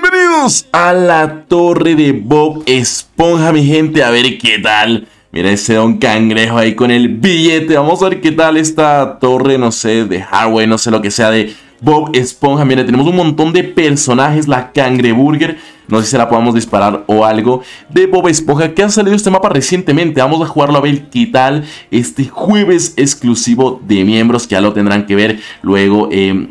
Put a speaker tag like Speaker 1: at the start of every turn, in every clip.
Speaker 1: bienvenidos a la torre de Bob Esponja, mi gente. A ver qué tal. Mira ese don cangrejo ahí con el billete. Vamos a ver qué tal esta torre, no sé, de hardware, no sé lo que sea de Bob Esponja. Mira, tenemos un montón de personajes. La cangreburger. No sé si se la podamos disparar o algo. De Bob Esponja que ha salido este mapa recientemente. Vamos a jugarlo a ver qué tal. Este jueves exclusivo de miembros que ya lo tendrán que ver luego. Eh,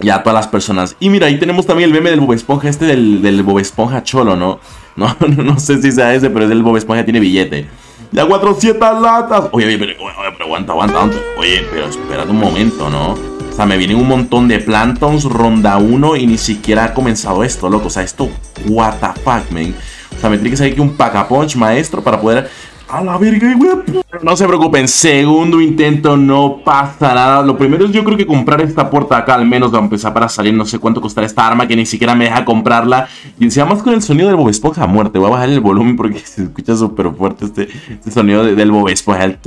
Speaker 1: ya todas las personas. Y mira, ahí tenemos también el meme del Bob Esponja, este del, Bob Esponja cholo, ¿no? ¿no? No, sé si sea ese, pero es del Bob Esponja, tiene billete. Ya 400 latas. Oye, oye, pero, aguanta, aguanta, aguanta. Oye, pero espérate un momento, ¿no? O sea, me vienen un montón de plantons, ronda 1 y ni siquiera ha comenzado esto, loco. O sea, esto, what the fuck, man. O sea, me tiene que salir aquí un pack punch, maestro, para poder a la verga, No se preocupen, segundo intento, no pasa nada. Lo primero es yo creo que comprar esta puerta acá, al menos va a empezar para salir. No sé cuánto costará esta arma, que ni siquiera me deja comprarla. Y encima más con el sonido del Bob Esponja muerte. Voy a bajar el volumen porque se escucha súper fuerte este, este, sonido del Bob Esponja.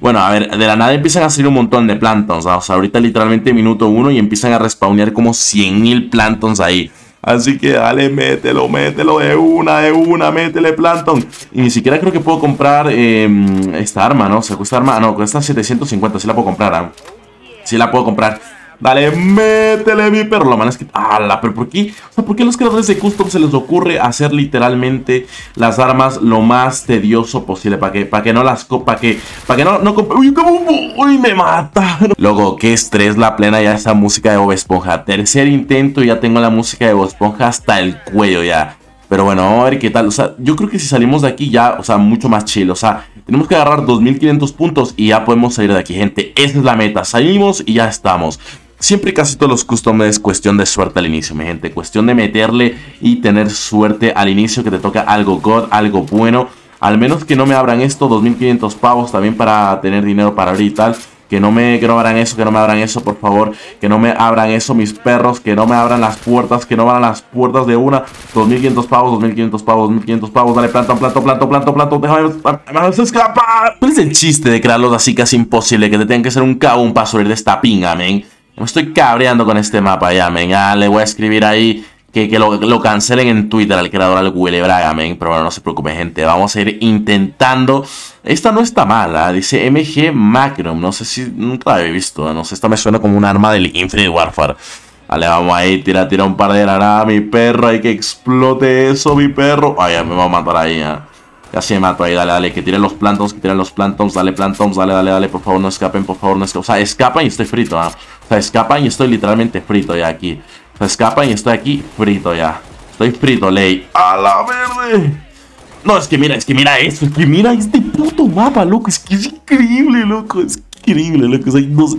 Speaker 1: bueno, a ver, de la nada empiezan a salir un montón de plantons. O sea, ahorita literalmente minuto uno y empiezan a respawnear como 100.000 plantons ahí. Así que dale, mételo, mételo de una, de una, métele plantón. Y ni siquiera creo que puedo comprar em, esta arma, ¿no? O sea, cuesta arma, no, cuesta 750, sí la puedo comprar, ¿ah? Sí la puedo comprar. Dale, métele mi perro. Lo malo es que. ¡Hala! ¿Pero por qué? O sea, ¿por qué los creadores de custom se les ocurre hacer literalmente las armas lo más tedioso posible? Para que, para que no las. Para que. Para que no. ¡Uy, me mata! Luego, qué estrés la plena ya esa música de Bob Esponja. Tercer intento, ya tengo la música de Bob Esponja hasta el cuello ya. Pero bueno, vamos a ver qué tal. O sea, yo creo que si salimos de aquí ya, o sea, mucho más chill. O sea, tenemos que agarrar 2500 puntos y ya podemos salir de aquí, gente. Esa es la meta. Salimos y ya estamos. Siempre y casi todos los customs es cuestión de suerte al inicio, mi gente. Cuestión de meterle y tener suerte al inicio que te toca algo God, algo bueno. Al menos que no me abran esto, 2500 pavos también para tener dinero para abrir y tal. Que no me que no abran eso, que no me abran eso, por favor. Que no me abran eso, mis perros. Que no me abran las puertas, que no abran las puertas de una. 2500 pavos, 2500 pavos, 2500 pavos. Dale, planto, planto, planto, planto, planto. Déjame, déjame escapar. ¿Cuál es el chiste de crearlos así casi imposible? Que te tengan que ser un cabo un salir de esta pinga, men. Me estoy cabreando con este mapa ya, men. Ah, le voy a escribir ahí que, lo, cancelen en Twitter al creador al Huele Braga, men. Pero bueno, no se preocupen, gente. Vamos a ir intentando. Esta no está mala. Dice MG Macron. No sé si nunca la he visto. No sé, esta me suena como un arma del Infinite Warfare. Vale, vamos ahí, tira, tira un par de granadas, mi perro, hay que explote eso, mi perro. Ay, me va a matar ahí, ya. Casi me mato ahí, dale, dale, que tiren los plantons, que tiren los plantons, dale plantons, dale, dale, dale, por favor no escapen, por favor no escapen. O sea, escapan y estoy frito, ¿ah? O sea, escapan y estoy literalmente frito ya aquí. O sea, escapan y estoy aquí frito ya. Estoy frito, ley. ¡A la verde! No, es que mira, es que mira eso, es que mira este puto mapa, loco. Es que es increíble, loco. Es increíble, loco.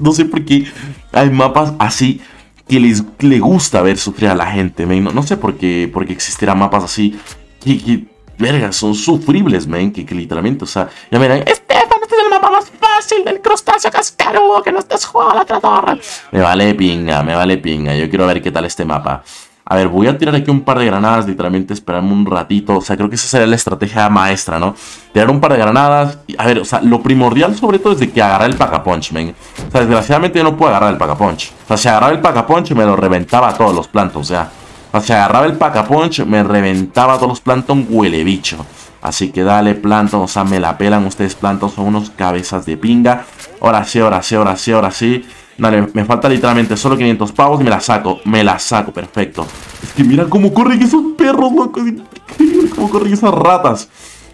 Speaker 1: no, sé por qué hay mapas así que les le gusta ver sufrir a la gente, No, no sé por qué, por qué existirán mapas así que verga, son sufribles, men, que, literalmente, o sea, ya miran, Estefan, este es el mapa más fácil del crustáceo cascarudo que no estés jugando a la Me vale pinga, me vale pinga, yo quiero ver qué tal este mapa. A ver, voy a tirar aquí un par de granadas, literalmente esperarme un ratito. O sea, creo que esa sería la estrategia maestra, ¿no? Tirar un par de granadas. A ver, o sea, lo primordial sobre todo es de que agarrar el pack-a-punch, men. O sea, desgraciadamente yo no puedo agarrar el pack-a-punch. O sea, si agarraba el pack-a-punch me lo reventaba a todos los plantos, o sea. O sea, agarraba el pack-a-punch, me reventaba todos los plantos, huele bicho. Así que dale, plantos, o sea, me la pelan ustedes, plantos, son unos cabezas de pinga. Ahora sí, ahora sí, ahora sí, ahora sí. Dale, me falta literalmente solo 500 pavos y me la saco, me la saco, perfecto. Es que mira cómo corren esos perros, loco. Cómo corren esas ratas.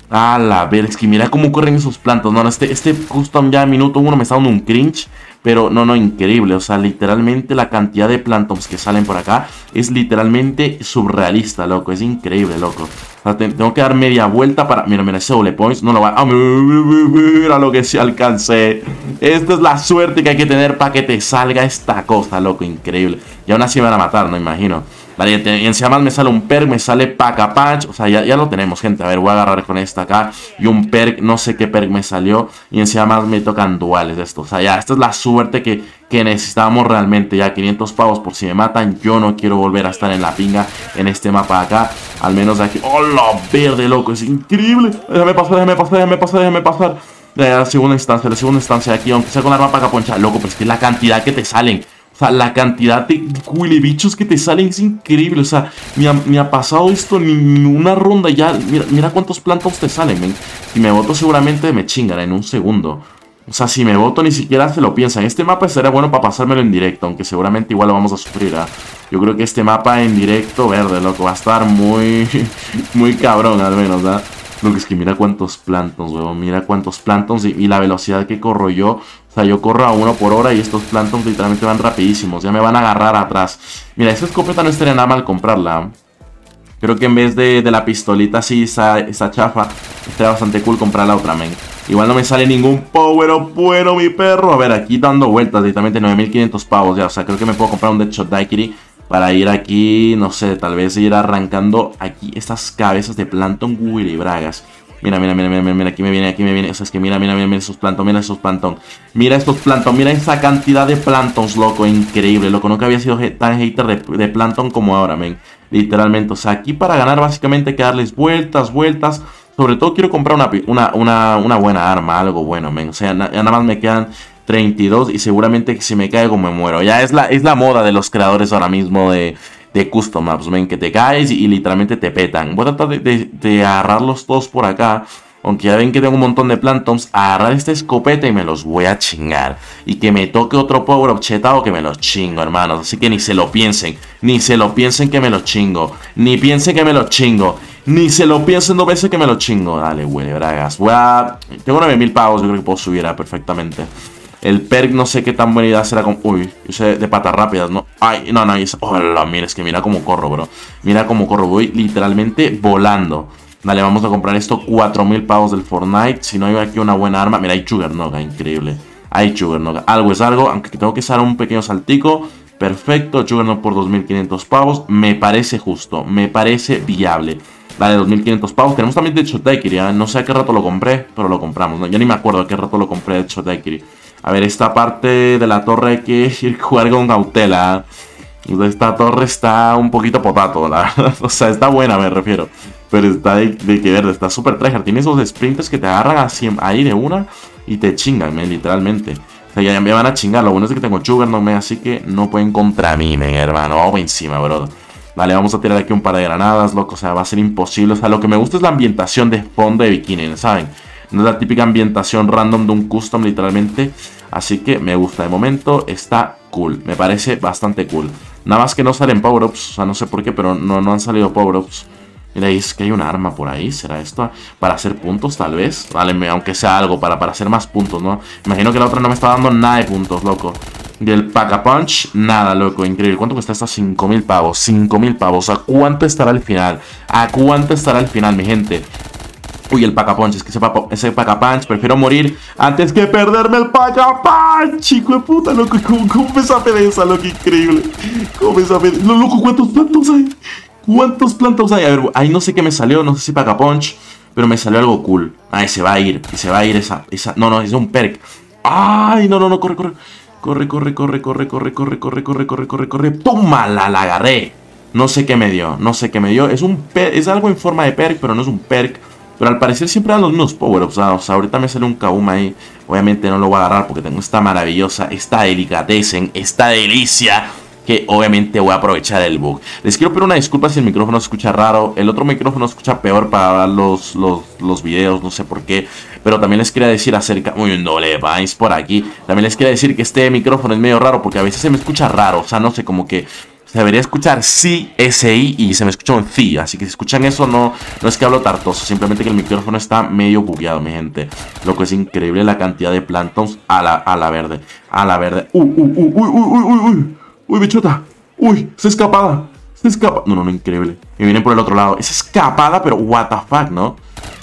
Speaker 1: A la ver, es que mira cómo corren esos plantos. No, no, este, este custom ya minuto uno me está dando un cringe. Pero no, no, increíble. O sea, literalmente la cantidad de plantons que salen por acá es literalmente surrealista, loco. Es increíble, loco. Tengo que dar media vuelta para... Mira, mira, ese doble points no lo va... Ah, mira lo que se alcancé. Esta es la suerte que hay que tener para que te salga esta cosa, loco. Increíble. Y aún así me van a matar, no imagino. Vale, y encima más me sale un perk, me sale pack punch. O sea, ya, ya, lo tenemos, gente. A ver, voy a agarrar con esta acá. Y un perk, no sé qué perk me salió. Y encima más me tocan duales de esto. O sea, ya, esta es la suerte que, que necesitamos realmente. Ya, 500 pavos por si me matan. Yo no quiero volver a estar en la pinga en este mapa acá. Al menos de aquí. ¡Hola, verde, loco! Es increíble. Déjame pasar, déjame pasar, déjame pasar, déjame pasar. La segunda instancia, la segunda instancia aquí, aunque sea con la arma para poncha, loco, pero es que la cantidad que te salen. O sea, la cantidad de bichos que te salen es increíble. O sea, me ha, pasado esto en una ronda ya. Mira, cuántos plantos te salen, men. Si me voto seguramente me chingan en un segundo. O sea, si me voto ni siquiera se lo piensan. Este mapa sería bueno para pasármelo en directo, aunque seguramente igual lo vamos a sufrir. ¿ah? Yo creo que este mapa en directo, verde, loco, va a estar muy, muy cabrón al menos, ¿ah? Lo que es que mira cuántos plantons, weón. Mira cuántos plantons y, la velocidad que corro yo. O sea, yo corro a uno por hora y estos plantons literalmente van rapidísimos. Ya me van a agarrar atrás. Mira, esa escopeta no estaría nada mal comprarla. Creo que en vez de, la pistolita así, esa, esa chafa, estaría bastante cool comprar la otra, men. Igual no me sale ningún power up bueno, mi perro. A ver, aquí dando vueltas, directamente 9500 pavos ya. O sea, creo que me puedo comprar un Deadshot Daiquiri para ir aquí, no sé, tal vez ir arrancando aquí estas cabezas de Planton Willy Bragas. Mira, mira, mira, mira, mira, aquí me viene, aquí me viene. O sea, es que mira, mira, mira, mira esos Planton, mira esos Planton. Mira estos Planton, mira esa cantidad de Plantons, loco, increíble, loco. Nunca había sido tan hater de, de Planton como ahora, men. Literalmente, o sea, aquí para ganar básicamente hay que darles vueltas, vueltas. Sobre todo quiero comprar una, una, una, una buena arma, algo bueno, men. O sea, nada más me quedan 32 y seguramente que si me caigo me muero. Ya es la, es la moda de los creadores ahora mismo de, de custom maps, ven que te caes y, literalmente te petan. Voy a tratar de, de, agarrarlos todos por acá. Aunque ya ven que tengo un montón de plantons, agarrar esta escopeta y me los voy a chingar. Y que me toque otro power up chetado que me los chingo, hermanos. Así que ni se lo piensen. Ni se lo piensen que me los chingo. Ni piensen que me los chingo. Ni se lo piensen dos veces que me los chingo. Dale, güey, bragas. Voy a... Tengo 9000 pavos, yo creo que puedo subir perfectamente. El perk no sé qué tan buena idea será con... Uy, sé de patas rápidas, ¿no? Ay, no, no, es... Hola, mira, es que mira cómo corro, bro. Mira cómo corro, voy literalmente volando. Dale, vamos a comprar esto, 4000 pavos del Fortnite. Si no hay aquí una buena arma... Mira, hay Juggernog, increíble. Hay Juggernog. Algo es algo, aunque tengo que usar un pequeño saltico. Perfecto, Juggernog por 2500 pavos. Me parece justo, me parece viable. Vale, 2500 pavos. Tenemos también de Chotekiri, ¿eh? No sé a qué rato lo compré, pero lo compramos. ¿no? Yo ni me acuerdo a qué rato lo compré de Chotekiri. A ver, esta parte de la torre hay que ir jugar con cautela. Esta torre está un poquito potato, la O sea, está buena, me refiero. Pero está de, que ver, está súper tryhard. Tiene esos sprints que te agarran ahí de una y te chingan, literalmente. O sea, ya me van a chingar. Lo bueno es que tengo Sugar, no me, así que no pueden contra mí, men, hermano. Vamos encima, bro. Vale, vamos a tirar aquí un par de granadas, loco. O sea, va a ser imposible. O sea, lo que me gusta es la ambientación de fondo de bikini, ¿saben? No es la típica ambientación random de un custom literalmente. Así que me gusta. De momento está cool. Me parece bastante cool. Nada más que no salen power-ups. O sea, no sé por qué, pero no, no han salido power-ups. Mira, es que hay una arma por ahí. ¿Será esto? Para hacer puntos, tal vez. Vale, aunque sea algo, para, para hacer más puntos, ¿no? Imagino que la otra no me está dando nada de puntos, loco. Y el Pack-a-Punch, nada, loco, increíble. ¿Cuánto cuesta esta? 5000 pavos. 5000 pavos. ¿A cuánto estará el final? ¿A cuánto estará el final, mi gente? Uy, el Pacapunch, es que ese, ese Pacapunch, prefiero morir antes que perderme el Pacapunch, chico de puta, loco. ¿Cómo, me sabe de esa, loco? Increíble. ¿Cómo me sabe de... loco, ¿cuántos plantos hay? ¿Cuántos plantos hay? A ver, ahí no sé qué me salió, no sé si Pacapunch, pero me salió algo cool. Ay, se va a ir, se va a ir esa, esa... No, no, es un perk. Ay, no, no, no, corre, corre. Corre, corre, corre, corre, corre, corre, corre, corre, corre, corre, corre. ¡Toma! La, agarré. No sé qué me dio, no sé qué me dio. Es un es algo en forma de perk, pero no es un perk. Pero al parecer siempre dan los mismos power-ups. O sea, ahorita me sale un Kauma ahí. Obviamente no lo voy a agarrar porque tengo esta maravillosa, esta delicatessen, esta delicia. Que obviamente voy a aprovechar el bug. Les quiero pedir una disculpa si el micrófono escucha raro. El otro micrófono escucha peor para los, los, los videos, no sé por qué. Pero también les quería decir acerca... Uy, un doble vais por aquí. También les quería decir que este micrófono es medio raro porque a veces se me escucha raro. O sea, no sé, como que debería escuchar sí, SI y se me escucha un FI. Así que si escuchan eso, no, no es que hablo tartoso. Simplemente que el micrófono está medio bugueado, mi gente. Lo que es increíble la cantidad de plantons a la, a la verde. A la verde. Uy, uy, uy, uy, uy, uy, uy. Uy, bichota. Uy, se escapada. Se escapa. No, no, no, increíble. Me vienen por el otro lado. Es escapada, pero what the fuck, ¿no?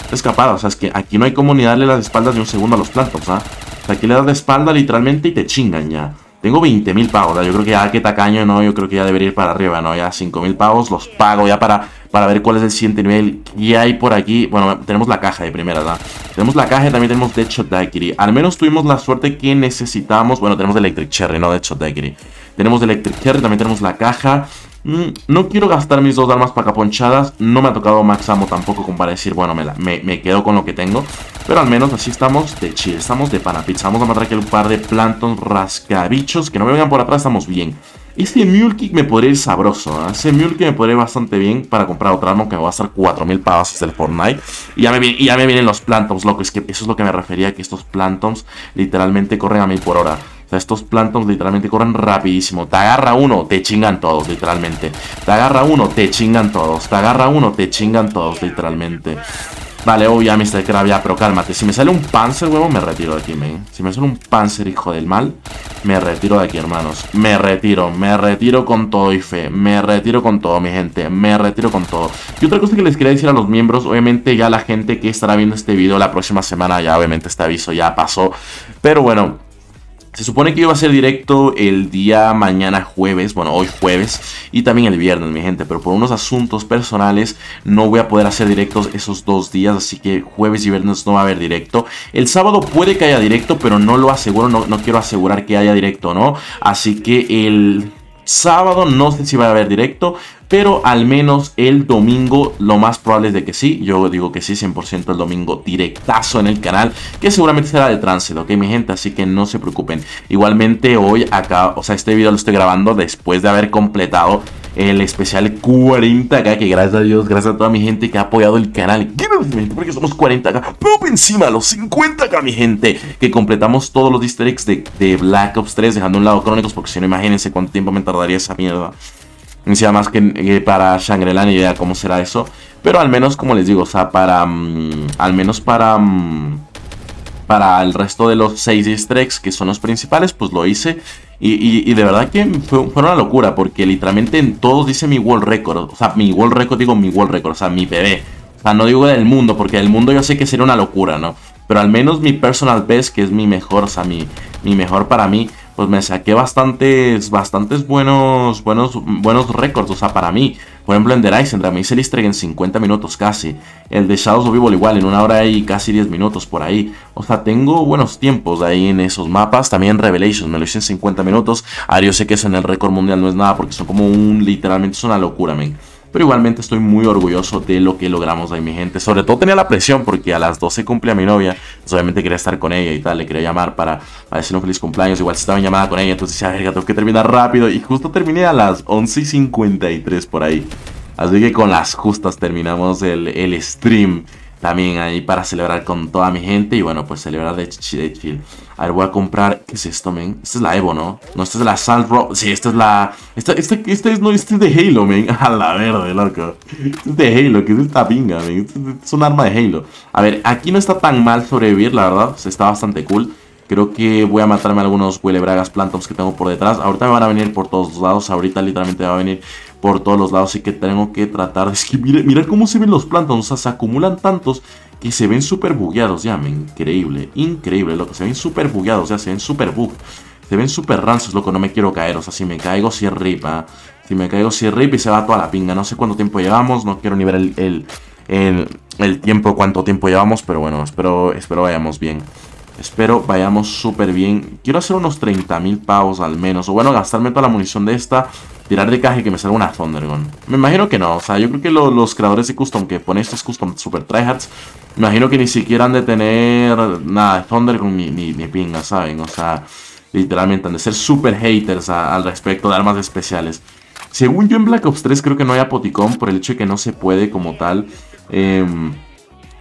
Speaker 1: Es escapada. O sea, es que aquí no hay como ni darle las espaldas de un segundo a los plantons, ¿ah? O sea, aquí le das la espalda literalmente y te chingan ya. Tengo 20.000 pavos, yo creo que ya que tacaño, no, yo creo que ya debería ir para arriba, ¿no? Ya 5.000 pavos los pago ya para, para ver cuál es el siguiente nivel. Y hay por aquí, bueno, tenemos la caja de primera, ¿verdad? Tenemos la caja y también tenemos Deadshot Daiquiri. Al menos tuvimos la suerte que necesitamos, bueno, tenemos Electric Cherry, no Deadshot Daiquiri. Tenemos Electric Cherry, también tenemos la caja. Mm, no quiero gastar mis dos armas para caponchadas. No me ha tocado Max Ammo tampoco como para decir, bueno, me, me, quedo con lo que tengo. Pero al menos así estamos de chill, estamos de panapizza. Vamos a matar aquí un par de plantos rascabichos que no me vengan por atrás, estamos bien. Este Mule Kick me podría ir sabroso. ¿eh? Ese Mule Kick me podría ir bastante bien para comprar otra arma que me va a estar 4000 pavos desde el Fortnite. Y ya, me vienen los Plantons, loco. Es que eso es lo que me refería, que estos Plantons literalmente corren a 1000 por hora. O sea, estos Plantons literalmente corren rapidísimo. Te agarra uno, te chingan todos, literalmente. Te agarra uno, te chingan todos. Te agarra uno, te chingan todos, literalmente. Vale, oh, ya me está ya, pero cálmate. Si me sale un Panzer, huevo, me retiro de aquí, men. Si me sale un Panzer, hijo del mal, me retiro de aquí, hermanos. Me retiro, me retiro con todo y fe. Me retiro con todo, mi gente. Me retiro con todo. Y otra cosa que les quería decir a los miembros, obviamente ya la gente que estará viendo este video la próxima semana, ya obviamente este aviso ya pasó. Pero bueno... Se supone que iba a ser directo el día mañana jueves, bueno, hoy jueves, y también el viernes, mi gente, pero por unos asuntos personales no voy a poder hacer directos esos dos días, así que jueves y viernes no va a haber directo. El sábado puede que haya directo, pero no lo aseguro, no, no quiero asegurar que haya directo, ¿no? Así que el sábado no sé si va a haber directo, pero al menos el domingo lo más probable es de que sí. Yo digo que sí, 100% el domingo directazo en el canal, que seguramente será de tránsito, ¿ok, mi gente? Así que no se preocupen. Igualmente hoy acá, o sea, este video lo estoy grabando después de haber completado el especial 40k, que gracias a Dios, gracias a toda mi gente que ha apoyado el canal. Porque somos 40k, pero encima los 50k, mi gente, que completamos todos los easter eggs de, Black Ops 3, dejando un lado crónicos, porque si no, imagínense cuánto tiempo me tardaría esa mierda. Ni más que para Shangri-La ni idea cómo será eso. Pero al menos, como les digo, o sea, para... Mm, al menos para... Mm, para el resto de los 6 easter que son los principales, pues lo hice. Y, de verdad que fue, fue, una locura, porque literalmente en todos dice mi world record. O sea, mi world record, digo mi world record, o sea, mi bebé. O sea, no digo del mundo, porque del mundo yo sé que sería una locura, ¿no? Pero al menos mi personal best, que es mi mejor, o sea, mi, mi mejor para mí, pues me saqué bastantes, bastantes buenos, buenos, buenos récords, o sea, para mí. Por ejemplo, en The Rise, me hice el easter en 50 minutos casi. El de Shadows of Evil igual, en una hora y casi 10 minutos por ahí. O sea, tengo buenos tiempos ahí en esos mapas. También Revelations, me lo hice en 50 minutos. Ahora yo sé que eso en el récord mundial no es nada porque son como un, literalmente es una locura, men. Pero igualmente estoy muy orgulloso de lo que logramos ahí, mi gente. Sobre todo tenía la presión porque a las 12 cumple a mi novia. Pues obviamente quería estar con ella y tal. Le quería llamar para, para decirle un feliz cumpleaños. Igual estaba en llamada con ella. Entonces decía, verga, tengo que terminar rápido. Y justo terminé a las 11.53 por ahí. Así que con las justas terminamos el, el stream también ahí para celebrar con toda mi gente y bueno, pues celebrar de chill. A ver, voy a comprar, ¿qué es esto, men? Esta es la Evo, ¿no? No, esta es la Salt Rock, sí, esta es la... Esta, esta, esta, es, no, este es de Halo, men, a la verde, loco. Este es de Halo, que es esta pinga, men, es un arma de Halo. A ver, aquí no está tan mal sobrevivir, la verdad, está bastante cool. Creo que voy a matarme algunos huele bragas plantoms que tengo por detrás. Ahorita me van a venir por todos lados. Ahorita literalmente me va a venir por todos los lados. Así que tengo que tratar. Es que mira, cómo se ven los plantones. O sea, se acumulan tantos que se ven súper bugueados. Ya, increíble. Increíble, loco. Se ven súper bugueados. Ya, se ven súper bug. Se ven súper rancios, loco. No me quiero caer. O sea, si me caigo, si ripa. Si me caigo, si rip y se va toda la pinga. No sé cuánto tiempo llevamos. No quiero ni ver el, el, el, tiempo, cuánto tiempo llevamos. Pero bueno, espero, espero vayamos bien. Espero vayamos súper bien. Quiero hacer unos 30.000 pavos al menos. O bueno, gastarme toda la munición de esta. Tirar de caja y que me salga una Thundergun. Me imagino que no. O sea, yo creo que los creadores de custom que ponen estos custom super tryhards. Me imagino que ni siquiera han de tener nada de Thundergun ni, ni, pinga, ¿saben? O sea, literalmente han de ser super haters al respecto de armas especiales. Según yo en Black Ops 3 creo que no hay apoticón por el hecho de que no se puede como tal. Eh,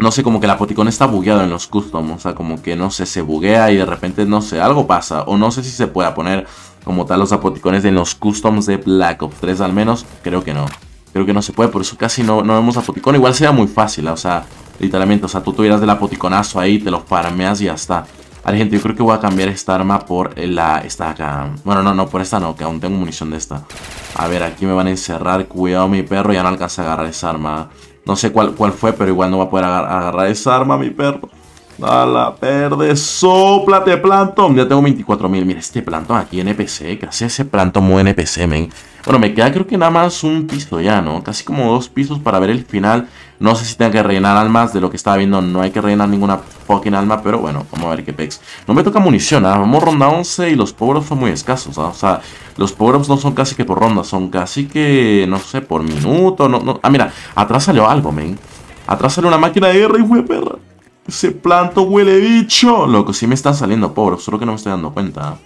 Speaker 1: no sé, como que la poticón está bugueado en los custom. O sea, como que no sé, se buguea y de repente, no sé, algo pasa. O no sé si se puede poner como tal los apoticones en los customs de Black Ops 3 al menos. Creo que no. Creo que no se puede, por eso casi no, no vemos apoticón. Igual sería muy fácil, o sea, literalmente, o sea, tú tuvieras del apoticonazo ahí, te lo farmeas y ya está. Ver, gente, yo creo que voy a cambiar esta arma por la... Esta acá. Bueno, no, no, por esta no, que aún tengo munición de esta. A ver, aquí me van a encerrar. Cuidado, mi perro, ya no alcanza a agarrar esa arma. No sé cuál, cuál fue, pero igual no va a poder agarrar esa arma, mi perro. A la verde, soplate, plantón. Ya tengo 24.000. Mira, este plantón aquí NPC. Casi ese plantón muy NPC, men. Bueno, me queda creo que nada más un piso ya, ¿no? Casi como dos pisos para ver el final. No sé si tengo que rellenar almas. De lo que estaba viendo, no hay que rellenar ninguna fucking alma. Pero bueno, vamos a ver qué pex. No me toca munición, ¿ah? Vamos ronda 11 y los power son muy escasos, ¿ah? O sea, los power no son casi que por ronda. Son casi que, no sé, por minuto. Ah, mira, atrás salió algo, men. Atrás salió una máquina de guerra, hijo de perra. Ese planto huele bicho. Loco, sí me están saliendo power solo que no me estoy dando cuenta.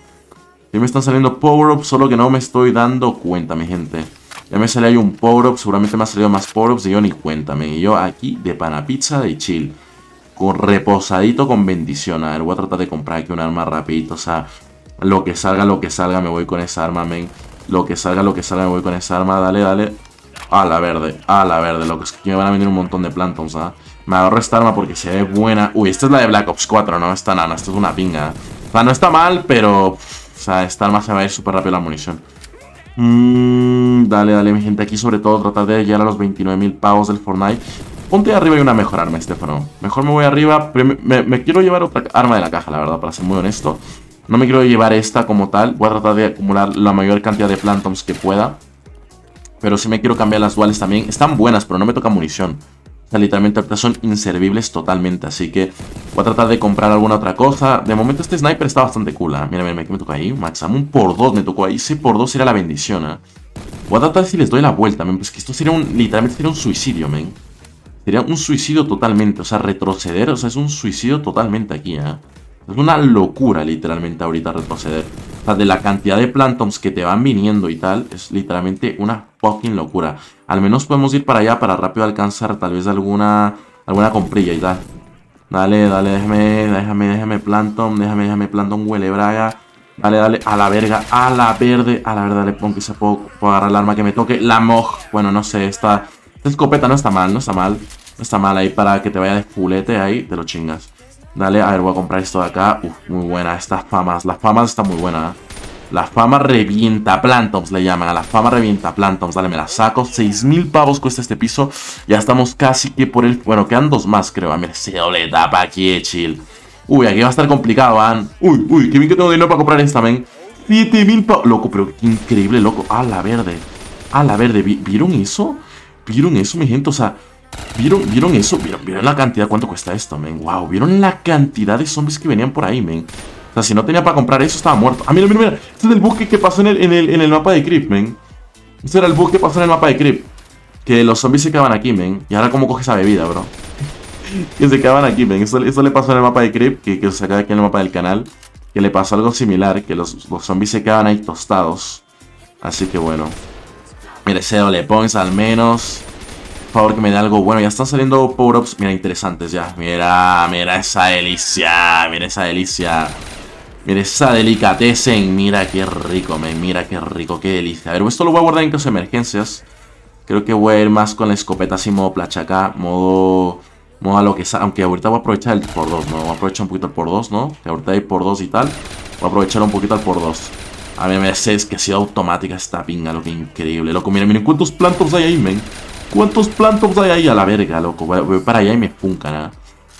Speaker 1: Sí me están saliendo power-ups, solo que no me estoy dando cuenta, mi gente. Ya me salió ahí un power-up, seguramente me ha salido más power-ups y yo ni cuéntame. Y yo aquí de pana pizza de chill. Con reposadito con bendición. A ver, voy a tratar de comprar aquí un arma rapidito. O sea, lo que salga, lo que salga, me voy con esa arma, men. Lo que salga, lo que salga, me voy con esa arma. Dale, dale. A la verde, a la verde. Lo que es que me van a venir un montón de plantons, ¿ah? Me agarro esta arma porque se ve buena. Uy, esta es la de Black Ops 4, ¿no? Esta nana, esto es una pinga. O sea, no está mal, pero... O sea, esta arma se va a ir súper rápido la munición. Mmm, dale, dale, mi gente. Aquí sobre todo tratar de llegar a los 29.000 pavos del Fortnite. Ponte arriba y una mejor arma, Estefano. Mejor me voy arriba. Me, me, quiero llevar otra arma de la caja, la verdad, para ser muy honesto. No me quiero llevar esta como tal. Voy a tratar de acumular la mayor cantidad de plantons que pueda. Pero sí me quiero cambiar las duales también. Están buenas, pero no me toca munición literalmente ahorita son inservibles totalmente. Así que voy a tratar de comprar alguna otra cosa. De momento este sniper está bastante cool. ¿eh? Mira, mira, ¿qué me tocó ahí? Maxamum por dos me tocó ahí. Ese por dos era la bendición. ¿eh? Voy a tratar si les doy la vuelta, men. Pues que esto sería un... Literalmente sería un suicidio, men. Sería un suicidio totalmente. O sea, retroceder. O sea, es un suicidio totalmente aquí, ¿eh? Es una locura, literalmente, ahorita retroceder. O sea, de la cantidad de plantons que te van viniendo y tal, es literalmente una fucking locura. Al menos podemos ir para allá para rápido alcanzar tal vez alguna alguna comprilla y tal. Dale, dale, déjame, déjame, déjame planton, déjame, déjame planton, huele braga. Dale, dale, a la verga, a la verde, a la verde, dale, pon que se puedo, agarrar el arma que me toque. La moj, bueno, no sé, esta, esta escopeta no está mal, no está mal. No está mal ahí para que te vaya de fulete ahí, te lo chingas. Dale, a ver, voy a comprar esto de acá. Uf, muy buena, estas famas, las famas están muy buenas, ¿eh? La fama revienta plantoms le llaman. A la fama revienta plantoms. Dale, me la saco. 6.000 pavos cuesta este piso. Ya estamos casi que por el... Bueno, quedan dos más, creo. A ver, se doble tapa aquí, chill. Uy, aquí va a estar complicado, van. Uy, uy, qué bien que tengo dinero para comprar esta, men. 7.000 pavos. Loco, pero increíble, loco. A la verde. A la verde. ¿Vieron eso? ¿Vieron eso, mi gente? O sea... ¿Vieron, ¿Vieron eso? ¿Vieron, ¿Vieron la cantidad? ¿Cuánto cuesta esto, men? Wow, ¿vieron la cantidad de zombies que venían por ahí, men? O sea, si no tenía para comprar eso, estaba muerto. Ah, mira, mira, mira. Este es el bug que pasó en el, en el, mapa de Creep, men. Este era el bug que pasó en el mapa de Creep. Que los zombies se quedaban aquí, men. Y ahora, ¿cómo coge esa bebida, bro? que se quedaban aquí, men. Eso, le pasó en el mapa de Creep, que, que se acaba aquí en el mapa del canal. Que le pasó algo similar, que los, los zombies se quedaban ahí tostados. Así que bueno. Mira, ese doble points al menos. Por favor, que me dé algo bueno. Ya están saliendo power-ups, mira, interesantes ya. Mira, mira esa delicia. Mira esa delicia. Mira esa delicatessen. Mira qué rico, me Mira qué rico, qué delicia. A ver, esto lo voy a guardar en caso de emergencias. Creo que voy a ir más con la escopeta así modo plachaca. Modo... Modo a lo que sea. Aunque ahorita voy a aprovechar el por 2, ¿no? Voy a aprovechar un poquito el por 2, ¿no? Que ahorita hay por 2 y tal. Voy a aprovechar un poquito el por 2. A mí me es que ha sido automática esta pinga, lo que increíble, loco. Miren, miren cuántos plantos hay ahí, men. ¿Cuántos plantos hay ahí a la verga, loco? Voy para allá y me funcan, ¿eh?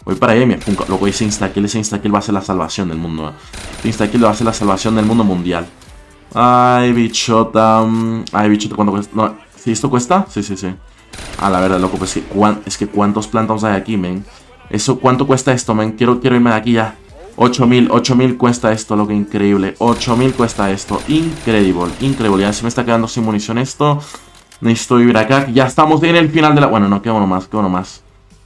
Speaker 1: Voy para allá y me punco. Loco, ese instakill, ese instakill va a ser la salvación del mundo. ¿eh? Ese va a ser la salvación del mundo mundial. Ay, bichota. Mm, ay, bichota, ¿cuánto cuesta? No, ¿sí esto cuesta? Sí, sí, sí. A la verdad, loco, pues es que, es que cuántos plantas hay aquí, men. Eso, ¿cuánto cuesta esto, men? Quiero, quiero irme de aquí ya. 8000, 8000 cuesta esto, lo que increíble. 8000 cuesta esto. Increíble, increíble. Ya se me está quedando sin munición esto. Necesito vivir acá. Ya estamos en el final de la... Bueno, no, qué bueno más, qué bueno más.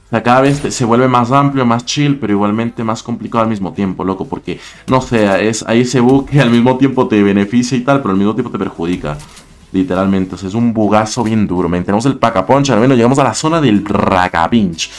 Speaker 1: O sea, cada vez se vuelve más amplio, más chill, pero igualmente más complicado al mismo tiempo, loco. Porque, no sé, es, hay ese bug que al mismo tiempo te beneficia y tal, pero al mismo tiempo te perjudica. Literalmente, o sea, es un bugazo bien duro, men. Tenemos el pacaponcha, al menos llegamos a la zona del racapinch.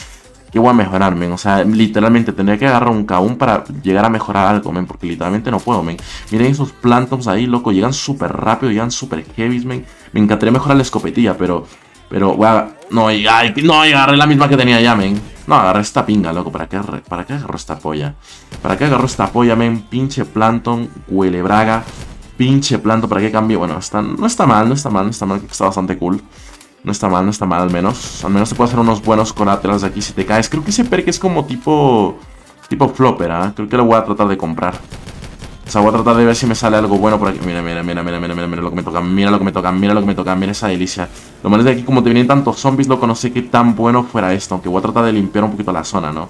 Speaker 1: ¿Qué voy a mejorar, men? O sea, literalmente tendría que agarrar un K1 para llegar a mejorar algo, men. Porque literalmente no puedo, men. Miren esos plantons ahí, loco. Llegan súper rápido, llegan súper heavy, men. Me encantaría mejorar la escopetilla, pero pero, weá, no, ay, no, agarré la misma que tenía ya, men. No, agarré esta pinga, loco. ¿Para qué, ¿Para qué agarró esta polla? ¿Para qué agarró esta polla, men? Pinche Planton, huele braga. Pinche Planton, ¿para qué cambio? Bueno, está, no está mal, no está mal, no está mal. Está bastante cool. No está mal, no está mal al menos. Al menos te puedo hacer unos buenos colaterales de aquí si te caes. Creo que ese perk es como tipo... Tipo flopper, ¿ah? Creo que lo voy a tratar de comprar. O sea, voy a tratar de ver si me sale algo bueno por aquí. Mira, mira, mira, mira, mira, mira, mira lo que me toca. Mira lo que me toca, mira lo que me toca. Mira esa delicia. Lo malo es de aquí, como te vienen tantos zombies, loco, no qué tan bueno fuera esto. Aunque voy a tratar de limpiar un poquito la zona, ¿no?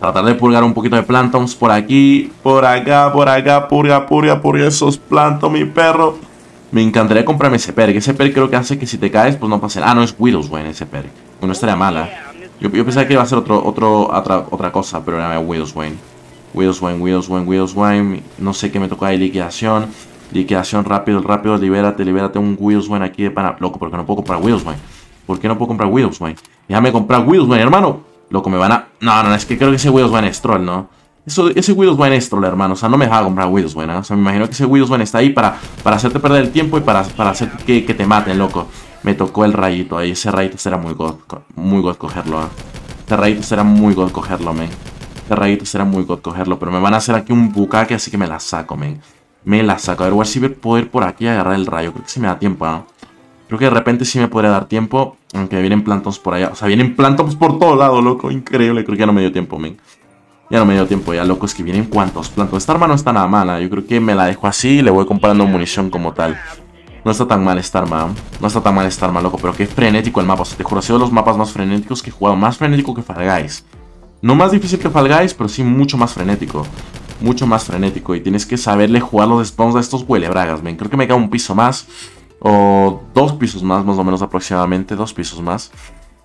Speaker 1: Tratar de purgar un poquito de plantons por aquí, por acá, por acá. Purga, purga, purga esos plantos, mi perro. Me encantaría comprarme ese perk. Ese perk creo que hace que si te caes, pues no pase nada. Ah, no, es Widows, güey, ese perk. Bueno, estaría mala. Yo, pensaba que iba a ser otro, otro, otra, otra cosa, pero era Widows Widows Wayne, Widows Wayne, Widows Wayne. No sé qué me tocó ahí, liquidación. Liquidación rápido, rápido, libérate, libérate un Widows Wayne aquí de pana. Loco, porque no puedo comprar Widows Wayne. ¿Por qué no puedo comprar Widows Wayne? Déjame comprar Widows Wayne, hermano. Loco, me van a... No, no, es que creo que ese Widows Wayne es troll, ¿no? Eso, ese Widows Wayne es troll, hermano. O sea, no me deja comprar Widows Wayne, ¿no? O sea, me imagino que ese Widows Wayne está ahí para, para hacerte perder el tiempo y para, para hacer que, que te maten, loco. Me tocó el rayito ahí. Ese rayito será muy god, muy god cogerlo, ¿eh? Ese rayito será muy god cogerlo, men. Ese rayito será muy god cogerlo. Pero me van a hacer aquí un bucaque, así que me la saco, men. Me la saco. A ver, si puedo ir por aquí agarrar el rayo. Creo que sí me da tiempo, ¿no? Creo que de repente sí me podría dar tiempo. Aunque vienen plantos por allá. O sea, vienen plantos por todo lado, loco. Increíble. Creo que ya no me dio tiempo, men. Ya no me dio tiempo, ya loco. Es que vienen cuantos plantos. Esta arma no está nada mala. Yo creo que me la dejo así y le voy comprando munición como tal. No está tan mal esta arma. No está tan mal esta arma, loco. Pero qué frenético el mapa. O sea, te juro, ha sido de los mapas más frenéticos que he jugado. Más frenético que Fall. No más difícil que Fall Guys, pero sí mucho más frenético mucho más frenético y tienes que saberle jugar los spawns a estos huele bragas, men. Creo que me queda un piso más o dos pisos más, más o menos aproximadamente, dos pisos más.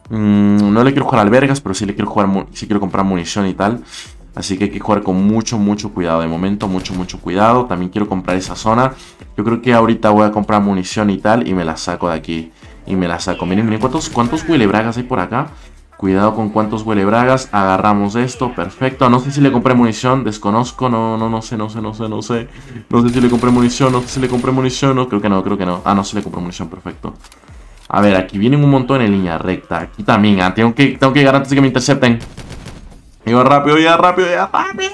Speaker 1: Mm, no le quiero jugar albergas, pero sí le quiero jugar, sí quiero comprar munición y tal. Así que hay que jugar con mucho, mucho cuidado. De momento, mucho, mucho cuidado. También quiero comprar esa zona. Yo creo que ahorita voy a comprar munición y tal. Y me la saco de aquí. Y me la saco. Miren, miren cuántos, cuántos huele bragas hay por acá. Cuidado con cuántos huele bragas. Agarramos esto. Perfecto. No sé si le compré munición. Desconozco. No, no, no sé, no sé, no sé, no sé. No sé si le compré munición. No sé si le compré munición. No, creo que no, creo que no. Ah, no, si le compré munición. Perfecto. A ver, aquí vienen un montón en línea recta. Aquí también. Ah, tengo, que, tengo que llegar antes de que me intercepten. Iba rápido, ya rápido, ya rápido.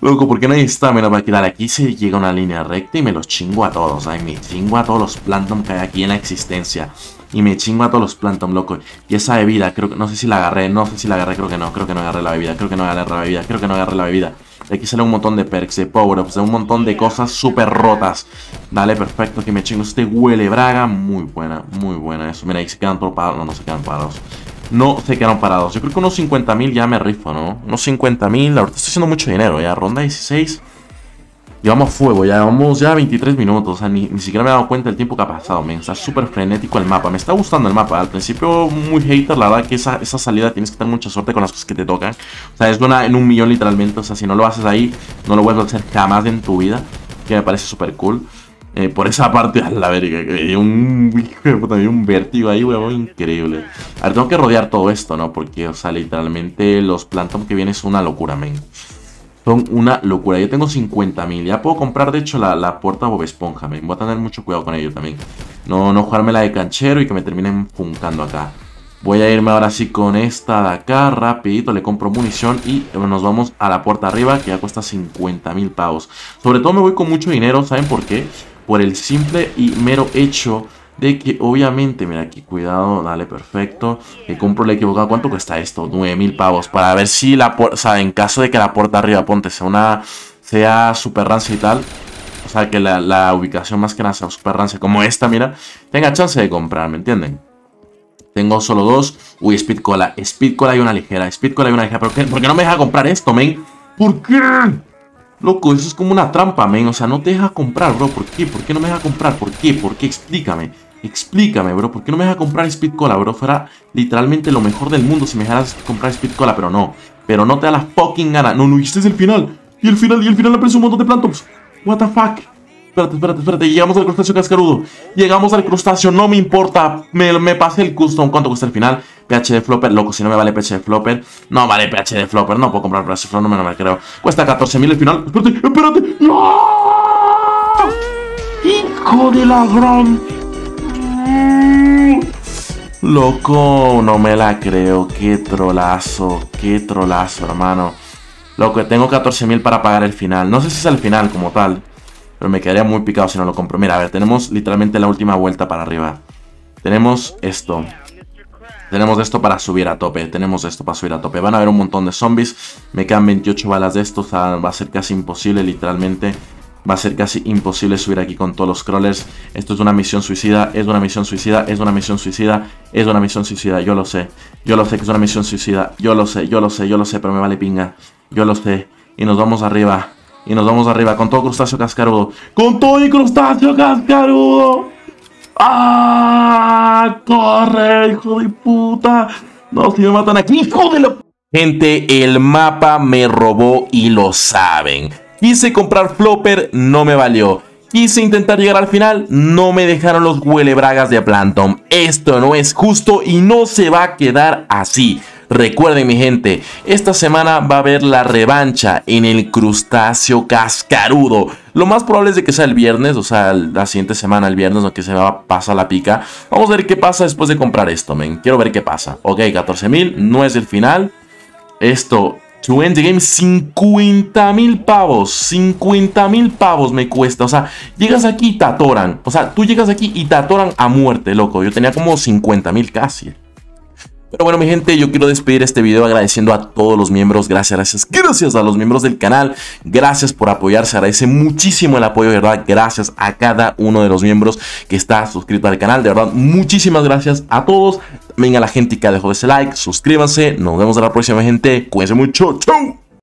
Speaker 1: Loco, ¿por qué no hay estamina para quitar? Aquí se llega una línea recta y me los chingo a todos. Ay, me chingo a todos los plantom que hay aquí en la existencia. Y me chingo a todos los Plantom, loco. Y esa bebida, creo que no sé si la agarré. No sé si la agarré, creo que no. Creo que no agarré la bebida. Creo que no agarré la bebida. Creo que no agarré la bebida. De aquí sale un montón de perks, de power-ups, de un montón de cosas súper rotas. Dale, perfecto, que me chingo. Este huele braga. Muy buena, muy buena eso. Mira, ahí se quedan todos. No, no se quedan parados. No se quedaron parados. Yo creo que unos 50.000 ya me rifo, ¿no? Unos 50.000. Ahorita estoy haciendo mucho dinero, ya. Ronda 16. Llevamos fuego, ya llevamos ya 23 minutos, o sea, ni, siquiera me he dado cuenta del tiempo que ha pasado, men. Está súper frenético el mapa, me está gustando el mapa. Al principio muy hater, la verdad que esa, esa salida tienes que tener mucha suerte con las cosas que te tocan. O sea, es una en un millón literalmente, o sea, si no lo haces ahí, no lo vuelves a hacer jamás en tu vida. Que me parece súper cool. Eh, por esa parte, a la verga, que un, un vértigo ahí, huevón, increíble. A ver, tengo que rodear todo esto, ¿no? Porque, o sea, literalmente los plantom que vienen es una locura, men. Son una locura. Yo tengo 50.000. Ya puedo comprar, de hecho, la, la puerta Bob Esponja. Me voy a tener mucho cuidado con ello también. No, no jugarme la de canchero y que me terminen funcando acá. Voy a irme ahora sí con esta de acá. Rapidito, le compro munición y nos vamos a la puerta arriba que ya cuesta 50.000 pavos. Sobre todo me voy con mucho dinero. ¿Saben por qué? Por el simple y mero hecho de que obviamente, mira aquí, cuidado, dale, perfecto. Que compro la equivocado. ¿Cuánto cuesta esto? 9000 pavos. Para ver si la puerta, o sea, en caso de que la puerta arriba, ponte, sea una, sea super rancia y tal. O sea, que la, ubicación más que nada sea super rancia, como esta, mira, tenga chance de comprar, ¿me entienden? Tengo solo dos. Uy, Speed Cola. Speed Cola y una ligera. Speed Cola y una ligera. ¿Pero qué? ¿Por qué no me deja comprar esto, men? ¿Por qué? Loco, eso es como una trampa, men. O sea, no te deja comprar, bro. ¿Por qué? ¿Por qué no me deja comprar? ¿Por qué? ¿Por qué? Explícame. Explícame, bro. ¿Por qué no me deja comprar Speed Cola, bro? Fuera literalmente lo mejor del mundo si me dejaras comprar Speed Cola, pero no. Pero no te da la fucking gana. No, no, y este es el final. Y el final, y el final aparece un montón de plantops. What the fuck. Espérate, espérate, espérate. Llegamos al crustáceo cascarudo. Llegamos al crustáceo, no me importa. Me, me pasé el custom. ¿Cuánto cuesta el final? PH de flopper, loco, si no me vale PH de flopper. No vale PH de flopper, no puedo comprar PH de flopper, no me, me creo. Cuesta 14.000 el final. Espérate, espérate. ¡No! ¡Hijo de la gran! Loco, no me la creo. Qué trolazo, qué trolazo, hermano. Loco, tengo 14.000 para pagar el final. No sé si es el final como tal. Pero me quedaría muy picado si no lo compro. Mira, a ver, tenemos literalmente la última vuelta para arriba. Tenemos esto. Tenemos esto para subir a tope. Tenemos esto para subir a tope. Van a haber un montón de zombies. Me quedan 28 balas de estos. va a ser casi imposible, literalmente. Va a ser casi imposible subir aquí con todos los crawlers. Esto es una misión suicida, es una misión suicida, es una misión suicida, es una misión suicida. Yo lo sé. Yo lo sé que es una misión suicida. Yo lo sé, yo lo sé, yo lo sé, pero me vale pinga. Yo lo sé. Y nos vamos arriba. Y nos vamos arriba con todo crustáceo cascarudo. ¡Con todo y crustáceo cascarudo! ¡Ah! ¡Corre, hijo de puta! No, si me matan aquí, hijo de la... Gente, el mapa me robó y lo saben. Quise comprar Flopper, no me valió. Quise intentar llegar al final, no me dejaron los huelebragas de Planton. Esto no es justo y no se va a quedar así. Recuerden mi gente, esta semana va a haber la revancha en el crustáceo cascarudo. Lo más probable es de que sea el viernes, o sea, la siguiente semana, el viernes, lo que se va a pasar la pica. Vamos a ver qué pasa después de comprar esto, men. Quiero ver qué pasa. Ok, 14.000, no es el final. Esto To end the game, 50 mil pavos. 50 mil pavos me cuesta. O sea, llegas aquí y te atoran. O sea, tú llegas aquí y te atoran a muerte, loco. Yo tenía como 50 mil casi. Pero bueno, mi gente, yo quiero despedir este video agradeciendo a todos los miembros. Gracias, gracias, gracias a los miembros del canal. Gracias por apoyarse. Agradece muchísimo el apoyo, de verdad. Gracias a cada uno de los miembros que está suscrito al canal. De verdad, muchísimas gracias a todos. Venga la gente que dejado ese like. Suscríbanse. Nos vemos en la próxima, gente. Cuídense mucho. Chau.